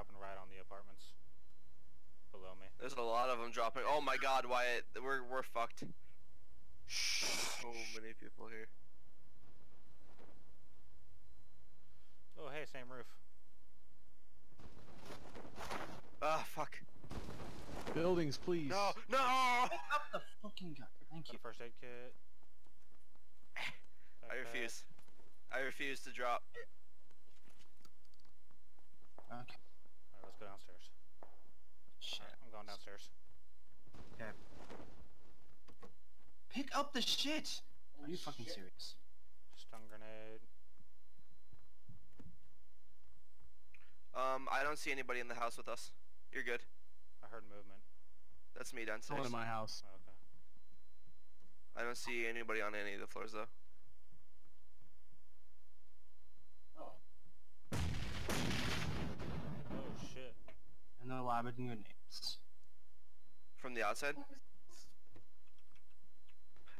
dropping right on the apartments below me. There's a lot of them dropping. Oh my god, Wyatt, we're we're fucked. So many people here. Oh, hey, same roof. Ah, fuck. Buildings, please. No, no! Up the fucking gun. Thank you. first aid kit. I refuse. I refuse to drop. Okay. Alright, let's go downstairs. Shit. Alright, I'm going downstairs. Okay. Pick up the shit! Are you fucking serious? Stun grenade. Um, I don't see anybody in the house with us. You're good. I heard movement. That's me Someone downstairs. in my house. Oh, okay. I don't see anybody on any of the floors though. Oh shit. And the lab with new names. From the outside?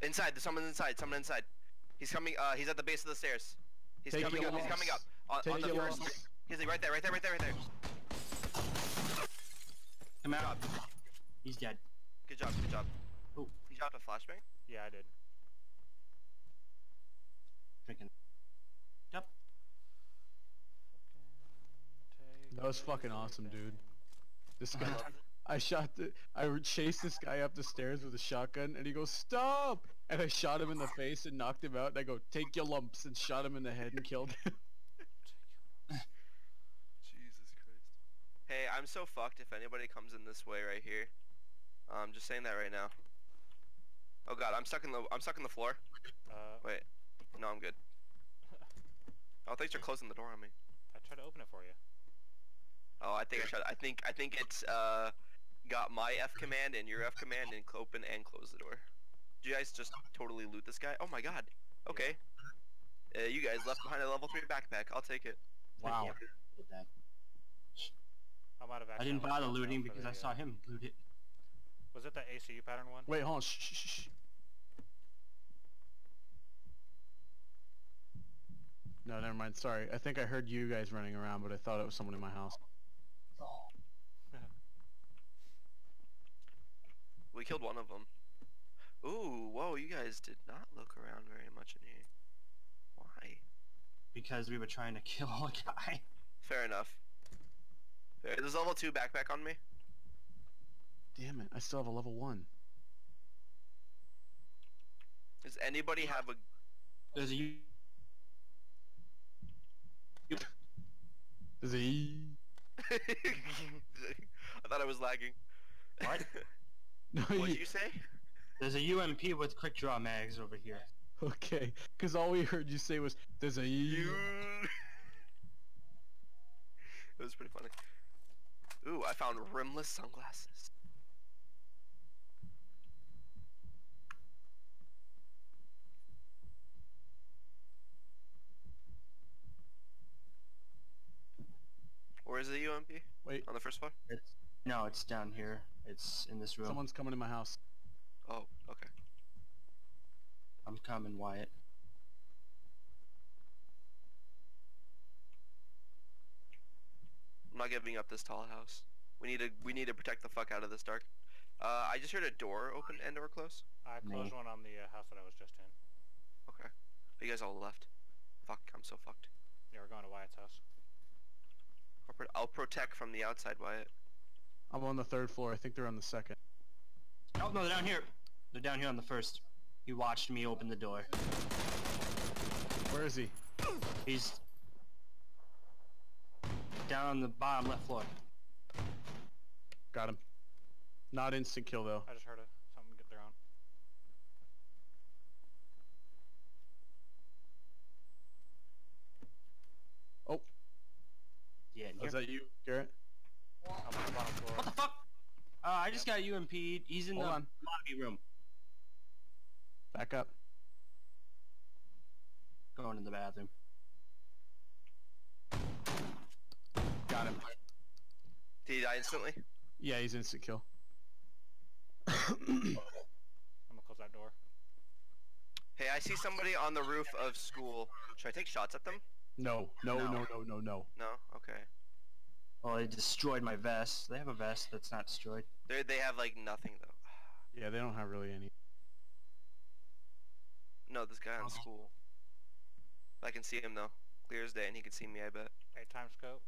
Inside, there's someone inside, someone inside. He's coming, uh, he's at the base of the stairs. He's Take coming your up, he's coming up. On, Take on the your first. lumps. He's like right there, right there, right there, right there. Come out. He's dead. Good job, good job. Oh. He dropped a flashbang? Yeah, I did. Freaking. Yep. That was fucking awesome, dude. Everything. This guy, I shot the, I chased this guy up the stairs with a shotgun, and he goes, "Stop!" And I shot him in the face and knocked him out. And I go, "Take your lumps," and shot him in the head and killed him. Jesus Christ. Hey, I'm so fucked if anybody comes in this way right here. I'm just saying that right now. Oh god, I'm stuck in the I'm stuck in the floor. Uh, Wait. No, I'm good. Oh, thanks for closing the door on me. I tried to open it for you. Oh, I think I tried. I think I think it's uh got my F command and your F command and open and close the door. Did you guys just totally loot this guy? Oh my god. Okay. Uh, you guys left behind a level three backpack. I'll take it. Wow. Yeah, did that. I might have I didn't bother looting because the, I saw uh, him loot it. Was it the ACU pattern one? Wait, hold on. Shh, shh, shh, shh. No, never mind. Sorry. I think I heard you guys running around, but I thought it was someone in my house. We killed one of them. Ooh, whoa! You guys did not look around very much in here. Why? Because we were trying to kill a guy. Fair enough. Fair. There's level two backpack on me. Damn it! I still have a level one. Does anybody have a? There's a U- There's a. I thought I was lagging. What? No, What'd you, you say? There's a UMP with quick draw mags over here. okay? Because all we heard you say was, "There's a E." You. it was pretty funny. Ooh, I found rimless sunglasses. Where is the UMP? Wait, On the first floor? It's no, it's down here. It's in this room. someone's coming in my house. Oh, okay. I'm coming, Wyatt. I'm not giving up this tall house. We need to we need to protect the fuck out of this dark. Uh, I just heard a door open and door close. I No. closed one on the uh, house that I was just in. Okay. You guys all left. Fuck, I'm so fucked. Yeah, we're going to Wyatt's house. I'll, pro- I'll protect from the outside, Wyatt. I'm on the third floor. I think they're on the second. Oh no, they're down here. They're down here on the first. He watched me open the door. Where is he? He's down on the bottom left floor. Got him. Not instant kill though. I just heard a, something get thrown. Oh, Yeah, in oh, here. is that you, Garrett? I'm on the bottom floor. What the fuck? Uh, I just got UMP. He's in Hold the on. lobby room. Back up. Going in the bathroom. Got him. Did he die instantly? Yeah, he's instant kill. I'm gonna close that door. Hey, I see somebody on the roof of school. Should I take shots at them? No, no, No. no, no, no, no. No? Okay. Oh, they destroyed my vest. They have a vest that's not destroyed. They they have like nothing though. Yeah, they don't have really any. No, this guy on oh. school. I can see him though, clear as day, and he can see me. I bet. Eight times scope.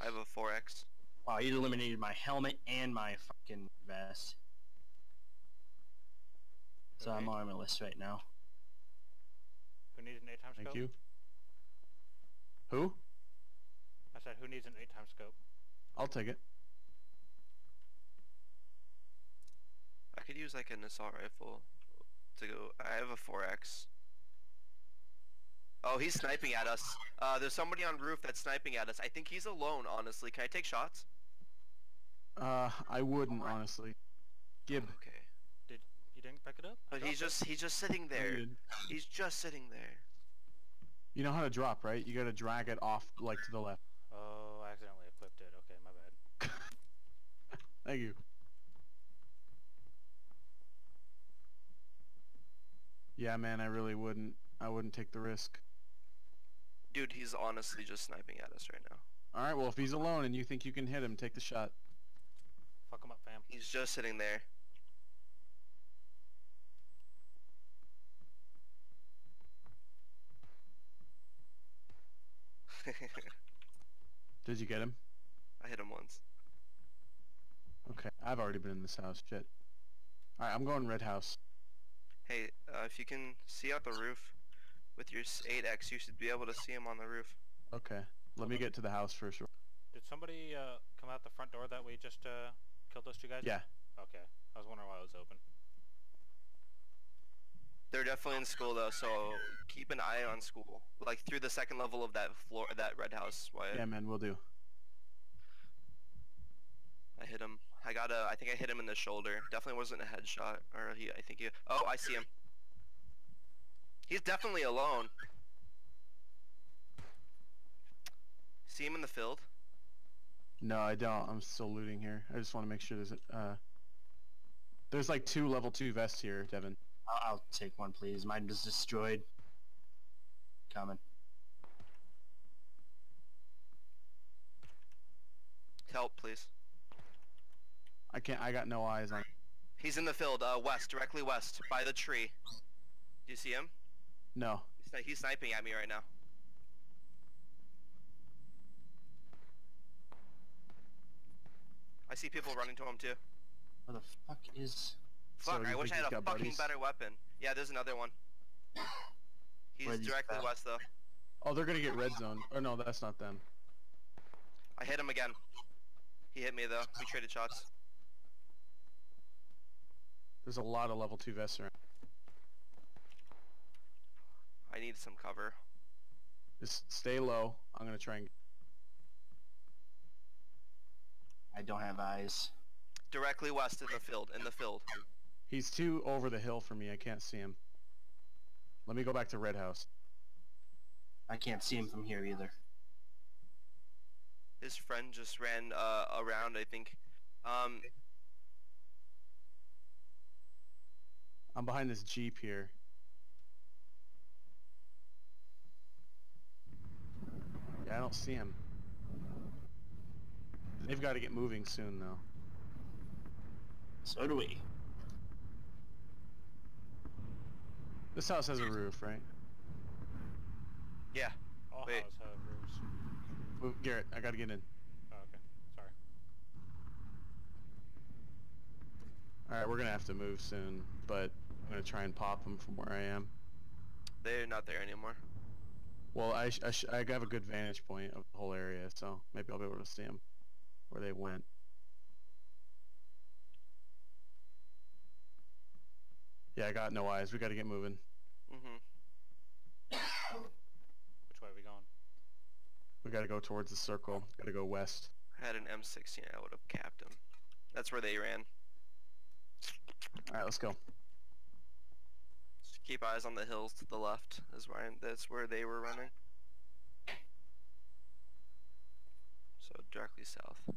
I have a 4x. Wow, he eliminated my helmet and my fucking vest. So I'm Okay. armorless right now. Who needs an eight times Thank you. Who? I said who needs an eight times scope? I'll take it. I could use like an assault rifle to go. I have a 4x. Oh, he's sniping at us. Uh, there's somebody on roof that's sniping at us. I think he's alone, honestly. Can I take shots? Uh, I wouldn't honestly. Gib. Okay. Did You didn't pick it up? But he's it. just he's just sitting there. He's just sitting there. You know how to drop, right? You gotta drag it off, like, to the left. Oh, I accidentally equipped it. Okay, my bad. Thank you. Yeah, man, I really wouldn't. I wouldn't take the risk. Dude, he's honestly just sniping at us right now. Alright, well, if he's alone and you think you can hit him, take the shot. Fuck him up, fam. He's just sitting there. Did you get him? I hit him once. Okay, I've already been in this house. Shit. Alright, I'm going red house. Hey, uh, if you can see out the roof with your 8x, you should be able to see him on the roof. Okay. Let me get to the house first. Did somebody uh, come out the front door that we just uh, killed those two guys? Yeah. Okay. I was wondering why it was open. They're definitely in school though, so keep an eye on school. Like through the second level of that floor, that red house. Wyatt. Yeah, man, we'll do. I hit him. I got a. I think I hit him in the shoulder. Definitely wasn't a headshot. Or he. I think he. Oh, I see him. He's definitely alone. See him in the field? No, I don't. I'm still looting here. I just want to make sure there's a, uh... There's like two level 2 vests here, Devin. I'll, I'll take one, please. Mine was destroyed. Coming. Help, please. I can't, I got no eyes on He's in the field, uh, west, directly west, by the tree. Do you see him? No. He's, sni- he's sniping at me right now. I see people running to him too. Where the fuck is... So Fuck, you I wish I had a fucking buddies? better weapon. Yeah, there's another one. He's Where directly at? west though. Oh, they're gonna get red zone. Oh no, that's not them. I hit him again. He hit me though. We traded shots. There's a lot of level 2 vests around. I need some cover. Just stay low. I'm gonna try and... I don't have eyes. Directly west in the field. In the field. He's too over the hill for me. I can't see him. Let me go back to red house. I can't see him from here either. His friend just ran uh, around. I think. Um, I'm behind this jeep here. Yeah, I don't see him. They've got to get moving soon, though. So do we. This house has a roof, right? yeah. All Wait. houses have roofs. Move, Garrett, I gotta get in. Oh, okay. Sorry. Alright, we're gonna have to move soon, but I'm gonna try and pop them from where I am. They're not there anymore. Well, I, sh- I, sh- I have a good vantage point of the whole area, so maybe I'll be able to see them where they went. Yeah, I got no eyes. We gotta get moving. hmm Which way are we going? We gotta go towards the circle. Gotta go west. I Had an M16. I would have capped him. That's where they ran. Alright, let's go. Just keep eyes on the hills to the left. Is where I'm, that's where they were running. So directly south.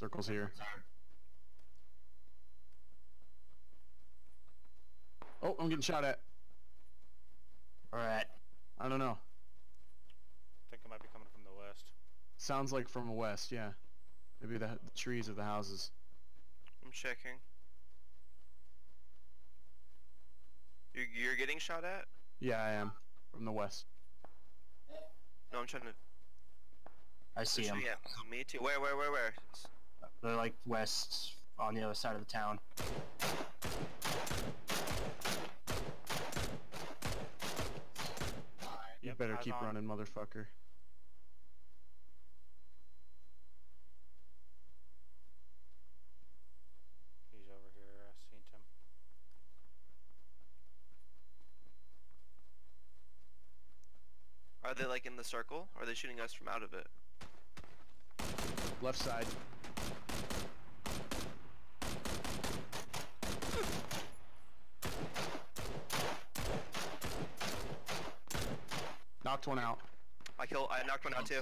Circle's here. Oh, I'm getting shot at. Alright. I don't know. I think it might be coming from the west. Sounds like from the west, yeah. Maybe the, the trees of the houses. I'm checking. You're, you're getting shot at? Yeah, I am. From the west. No, I'm trying to. I see him. Yeah, me too. Where, where, where, where? They're like west on the other side of the town. You Yep, better keep on. running, motherfucker. He's over here. I seen him. Are they like in the circle? Or are they shooting us from out of it? Left side. Knocked one out. I killed. I knocked one out too.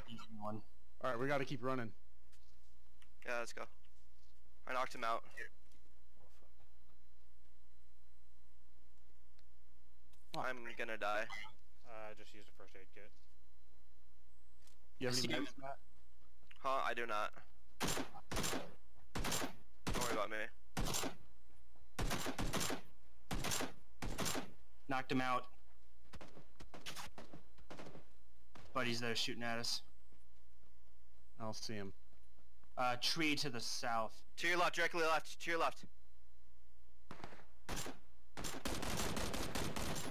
Alright, we gotta keep running. Yeah, let's go. I knocked him out. Fuck. I'm gonna die. Uh, I just used a first aid kit. You have I any see meds, Matt? Huh? I do not. Don't worry about me. Knocked him out. Buddy's there shooting at us. I'll see him. Uh, tree to the south. To your left, directly left. To your left.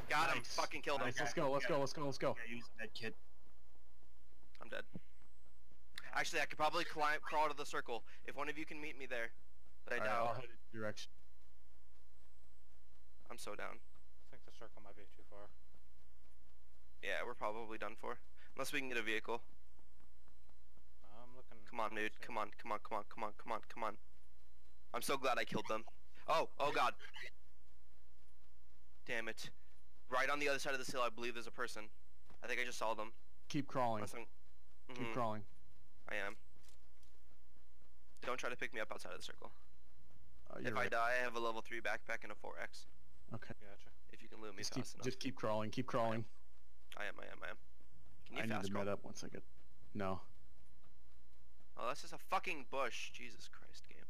Got him. Nice. Fucking killed him. Let's go, let's go, let's go, let's go. Yeah, use a med kit. I'm dead. Actually, I could probably climb, crawl to the circle. If one of you can meet me there. But I Alright, I'll doubt. head in your direction. I'm so down. I think the circle might be too far. Yeah, we're probably done for. Unless we can get a vehicle. I'm looking. Come on, dude. Come on, come on, come on, come on, come on, come on. I'm so glad I killed them. Oh, oh god. Damn it. Right on the other side of this hill, I believe there's a person. I think I just saw them. Keep crawling. Unless I'm- Keep Mhm, crawling. I am. Don't try to pick me up outside of the circle. Uh, you're if I die, I have a level 3 backpack and a 4x. Okay. Gotcha. If you can loot me Just keep, enough. just keep crawling, keep crawling. I am, I am, I am. Can you I need fast to crawl? med up once I get... No. Oh, this is a fucking bush. Jesus Christ, game.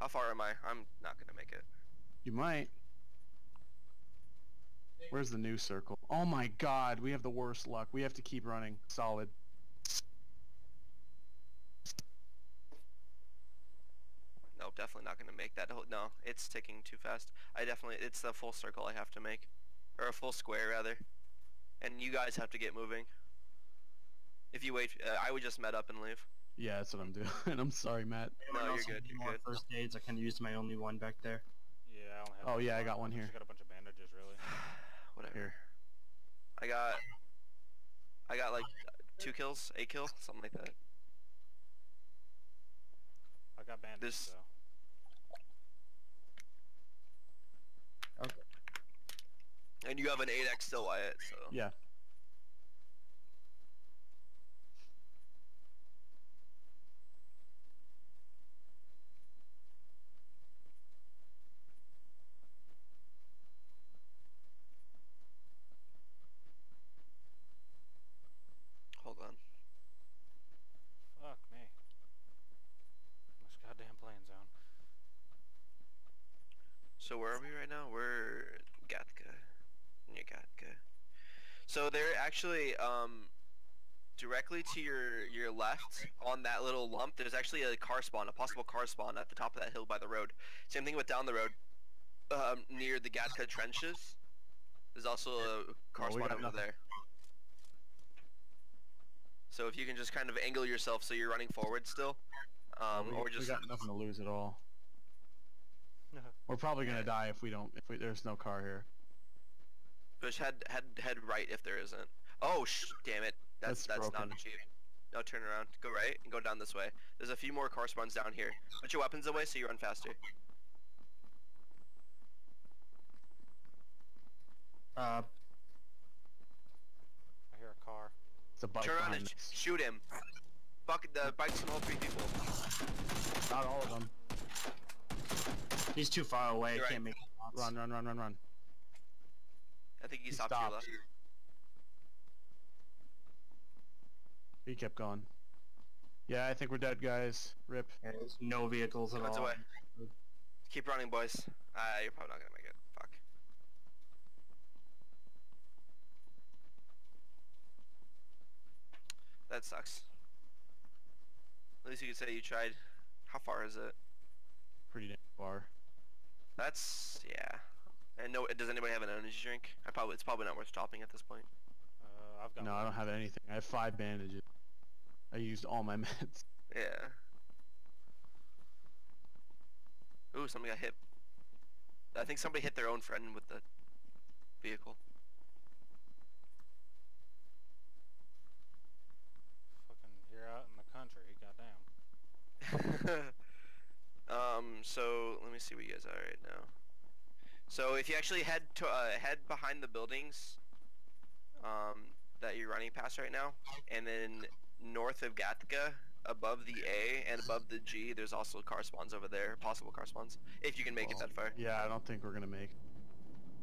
How far am I? I'm not gonna make it. You might. Where's the new circle? Oh my god, we have the worst luck. We have to keep running. Solid. No, definitely not gonna make that. No, it's ticking too fast. I definitely, it's the full circle I have to make. Or a full square, rather. And you guys have to get moving. If you wait, uh, I would just met up and leave. Yeah, that's what I'm doing. I'm sorry, Matt. No, you're else good, you're more good. First aids. I kind of used my only one back there. Yeah, I only have. Oh, one yeah, I got one just here. got a bunch of bandages, really. Whatever. Here. I got, I got like two kills, eight kill, something like that. I got bandages, This- so. And you have an 8x still, Wyatt, so. Yeah. Hold on. Fuck me. This goddamn playing zone. So where are we right now? We're Gatka. Near Gatka. So they're actually um directly to your your left on that little lump. There's actually a car spawn, a possible car spawn at the top of that hill by the road. Same thing with down the road, um, near the Gatka trenches. There's also a car Oh, spawn over nothing. there. So if you can just kind of angle yourself so you're running forward still, um, we, or we just got nothing to lose at all. We're probably gonna Yeah. die if we don't. If we, there's no car here. Push head head head right if there isn't. Oh sh! Damn it. That's That's that's, not broken. achieved. No, turn around. Go right and go down this way. There's a few more car spawns down here. Put your weapons away so you run faster. Uh, I hear a car. It's a bike turn around and sh- shoot him. Fuck the bikes can hold three people. Not all of them. He's too far away. Right. Can't make. Run, run, run, run, run. I think he, He stopped, to your left. He kept going. Yeah, I think we're dead, guys. Rip. There's no vehicles at Runs all. away. Keep running, boys. Uh, you're probably not gonna make it. Fuck. That sucks. At least you could say you tried. How far is it? Pretty damn far. That's yeah. And no, does anybody have an energy drink? I probably it's probably not worth stopping at this point. Uh, I've got No, one. I don't have anything. I have five bandages. I used all my meds. Yeah. Ooh, somebody got hit. I think somebody hit their own friend with the vehicle. Fucking here out in the country, goddamn. um, so let me see where you guys are right now. So if you actually head to uh, head behind the buildings, um, that you're running past right now, and then north of Gatka, above the A and above the G, there's also car spawns over there, possible car spawns, if you can make it that far. Yeah, I don't think we're gonna make.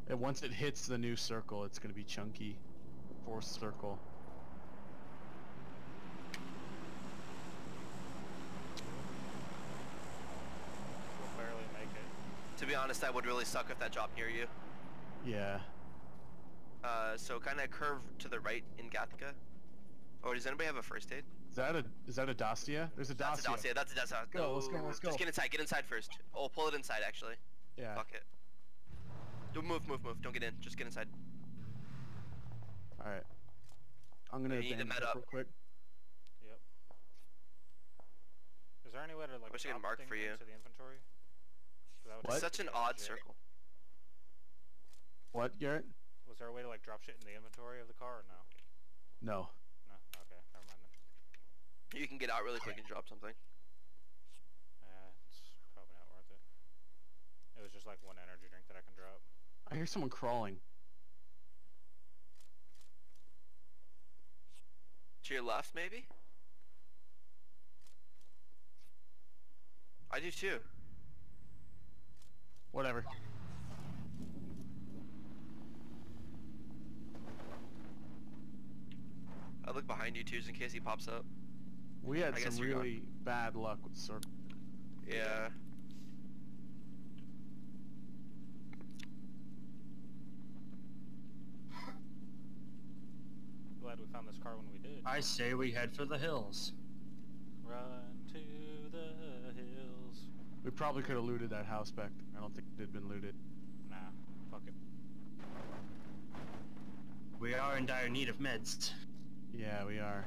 it. Once it hits the new circle, it's gonna be chunky. Fourth circle. We'll barely make it. To be honest, that would really suck if that dropped near you. Yeah. Uh, so kind of curve to the right in Gatka. Or does anybody have a first aid? Is that a is that a Dacia? There's a Dacia. That's a Dacia. Dacia. That's a Dacia. Go, let's go, let's go. Just get inside. Get inside first. Oh, pull it inside actually. Yeah. Fuck it. Don't move, move, move. Don't get in. Just get inside. All right. I'm gonna You need to med up up. real quick. Yep. Is there any way to like wish I could drop mark for you. into the inventory? 'Cause What? It's such an odd legit. circle. What, Garrett? Was there a way to like drop shit in the inventory of the car or no? No. No. Okay, never mind then. You can get out really quick and drop something. Yeah, it's probably not worth it. It was just like one energy drink that I can drop. I hear someone crawling. To your left, maybe? I do too. Whatever. I look behind you too, just in case he pops up. We had I some you're gone. really bad luck with circle. Yeah. Glad we found this car when we did. I say we head for the hills. Run to the hills. We probably could have looted that house back there. I don't think it had been looted. Nah, fuck it. We are in dire need of meds. Yeah, we are.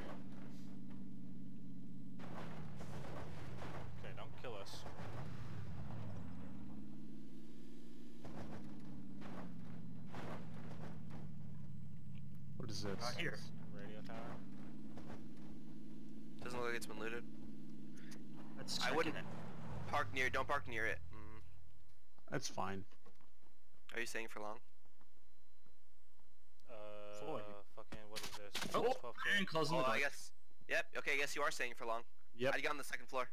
Okay, don't kill us. What is this? Not here. Radio tower. Doesn't look like it's been looted. Let's I wouldn't- it. Park near. Don't park near it. That's fine. Are you staying for long? Uh, Four. fucking, what is this? Oh, 12 Iron closing Oh, the door. I guess. Yep. Okay. I guess you are staying for long. Yep. I'd get on the second floor,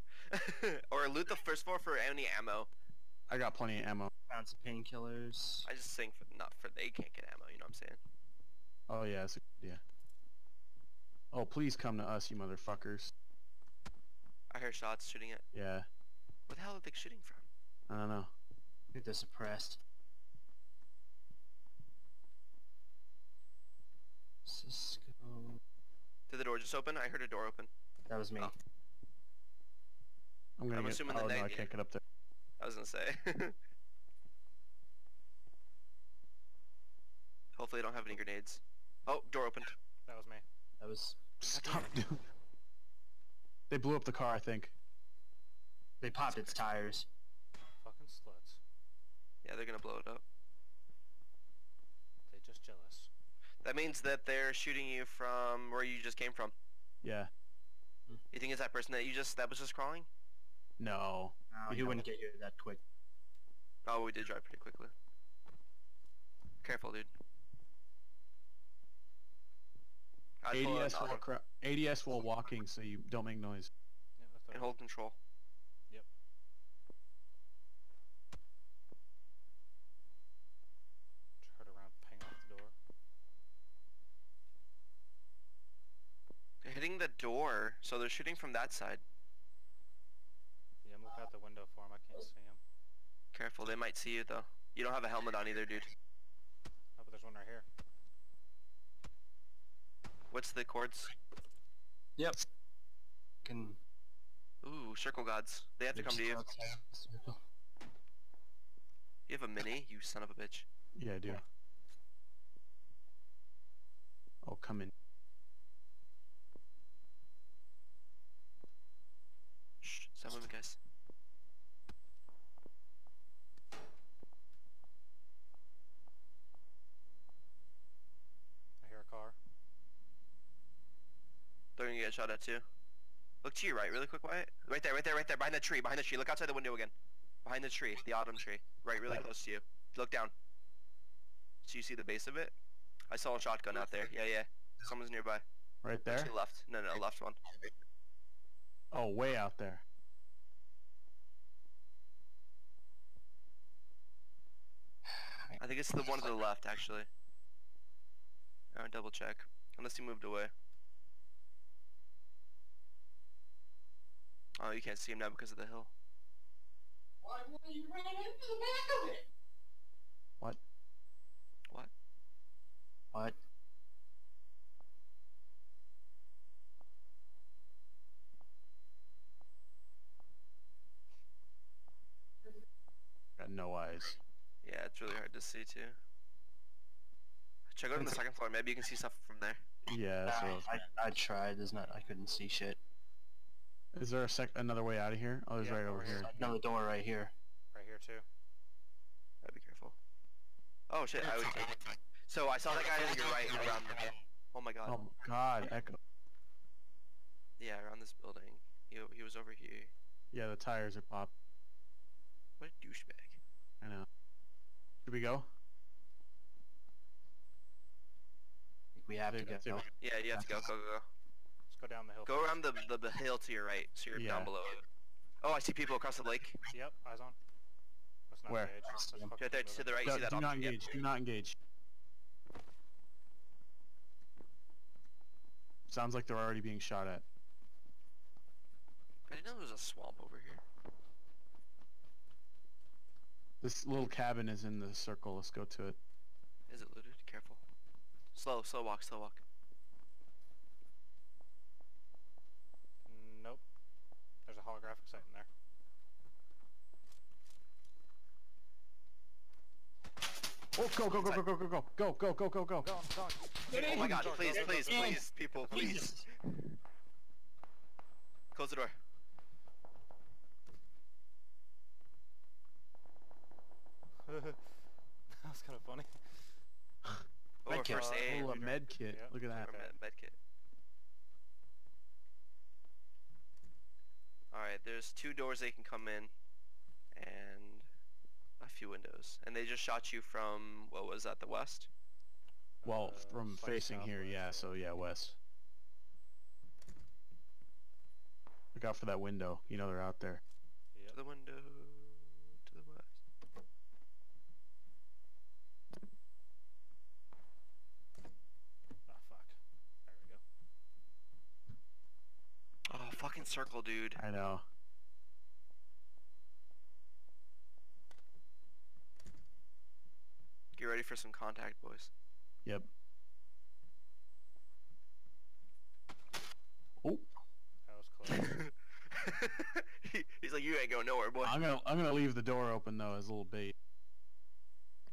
or loot the first floor for any ammo. I got plenty of ammo. Found some painkillers. I just saying for not for they can't get ammo. You know what I'm saying? Oh yeah, that's a good idea. Oh, please come to us, you motherfuckers. I hear shots shooting it. Yeah. What the hell are they shooting from? I don't know. I think they're suppressed. Cisco. Did the door just open? I heard a door open. That was me. Oh. I'm gonna I'm get. assuming the oh no, I can't get up there. I was gonna say. Hopefully, I don't have any grenades. Oh, door opened. That was me. That was. Stop, dude. They blew up the car, I think. They popped its tires. Fucking sluts. Yeah, they're gonna blow it up. They just jealous. That means that they're shooting you from where you just came from. Yeah. You think it's that person that you just that was just crawling? No. No, he wouldn't get here that quick. Oh, we did drive pretty quickly. Careful, dude. I'd ADS while ADS while walking, so you don't make noise. Yeah, and hold control. Turn around, ping off the door. They're hitting the door, so they're shooting from that side. Yeah, move out the window for him. I can't see him. Careful, they might see you though. You don't have a helmet on either, dude. Oh, but there's one right here. What's the cords? Yep. Can Ooh, circle gods. They have to come to you. You have a mini, you son of a bitch. Yeah, I do. Oh, come in. Moving, guys. I hear a car. They're gonna get shot at too. Look to your right, really quick, Wyatt. Right there, right there, right there, behind the tree, behind the tree. Look outside the window again. Behind the tree, the autumn tree. Right, really close to you. Look down. So you see the base of it? I saw a shotgun out there. Yeah, yeah. Someone's nearby. Right there? Actually left. No, no, left one. Oh, way out there. I think it's the one to the left, actually. I'll double check. Unless he moved away. Oh, you can't see him now because of the hill. Why, well, you ran into the back of it! What? What? what? Got no eyes. Yeah, it's really hard to see too. Check out on the second floor. Maybe you can see stuff from there. Yeah, that's what I was- I, I tried. There's not. I couldn't see shit. Is there a sec another way out of here? Oh, there's Yeah, right over over here. here. Another door right here. Right here too. Gotta be careful. Oh shit! I would. Take it. So I saw that guy to your right around. The, Oh my god. Oh my god, Echo. Yeah, around this building. He he was over here. Yeah, the tires are popped. What a douchebag. I know. Should we go? We have to think go. Yeah, you have to go. Go go go. Let's go down the hill. Go around the, the the hill to your right, so you're Yeah. down below it. Oh, I see people across the lake. Yep, eyes on. Let's not Where? engage. Let's See 'em. Right there to the right. You Do, see that do not option? Yep. engage. Do not engage. Sounds like they're already being shot at. I didn't know there was a swamp over here. This little cabin is in the circle. Let's go to it. Is it looted? Careful. Slow, slow walk, slow walk. Nope. There's a holographic sight in there. Oh, go, go, go, go, go, go, go, go, go, go, go, go. Go on, go on. Oh my god, Go, go, please, go, go, please, please, people, please. Close the door. that was kind of funny. Over Medkit. first aid. Oh, a med kit. Yeah. Look at that. Or med, med kit. Alright, there's two doors they can come in, and a few windows. And they just shot you from, what was that, the west? Well, Uh, from facing here, southwest, yeah, so yeah, west. Look out for that window. You know they're out there. To the window, to the west. Oh fuck. There we go. Oh, fucking circle, dude. I know. Get ready for some contact, boys. Yep. Oh, That was close. he, he's like, you ain't going nowhere, boy. I'm gonna I'm gonna leave the door open though as a little bait.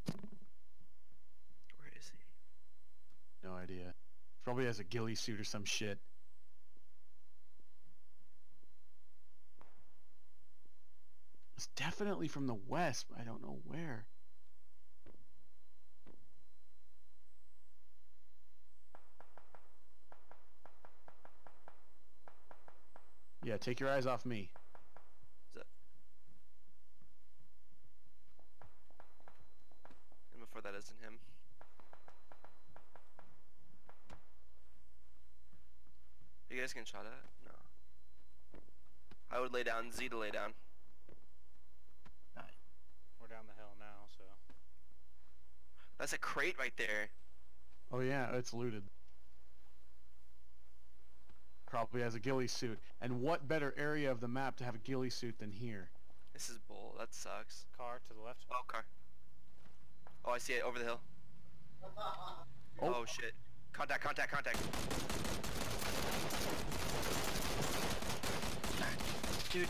Where is he? No idea. Probably has a ghillie suit or some shit. It's definitely from the west, but I don't know where. Yeah, take your eyes off me. And before that isn't him. You guys getting shot at? No. I would lay down. Z to lay down. We're down the hill now, so That's a crate right there. Oh yeah, it's looted. Probably has a ghillie suit. And what better area of the map to have a ghillie suit than here? This is bull. That sucks. car to the left. Oh, car. Oh, I see it over the hill. Oh. Oh, shit. Contact, contact, contact. Dude.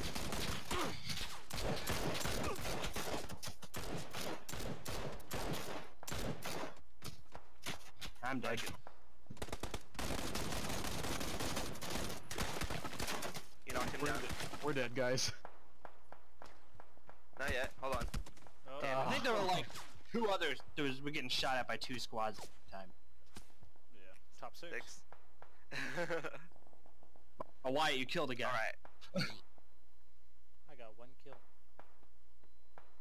I'm dead. You knocked him We're, down. we're dead, guys. Not yet. Hold on. Oh, Damn, I think there were like two others. There was we're getting shot at by two squads at the time. yeah. Top six. Six. Oh, Wyatt, you killed a guy. Alright. I got one kill.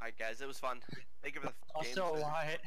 Alright, guys. It was fun. Thank you for the oh, game. Also, Wyatt.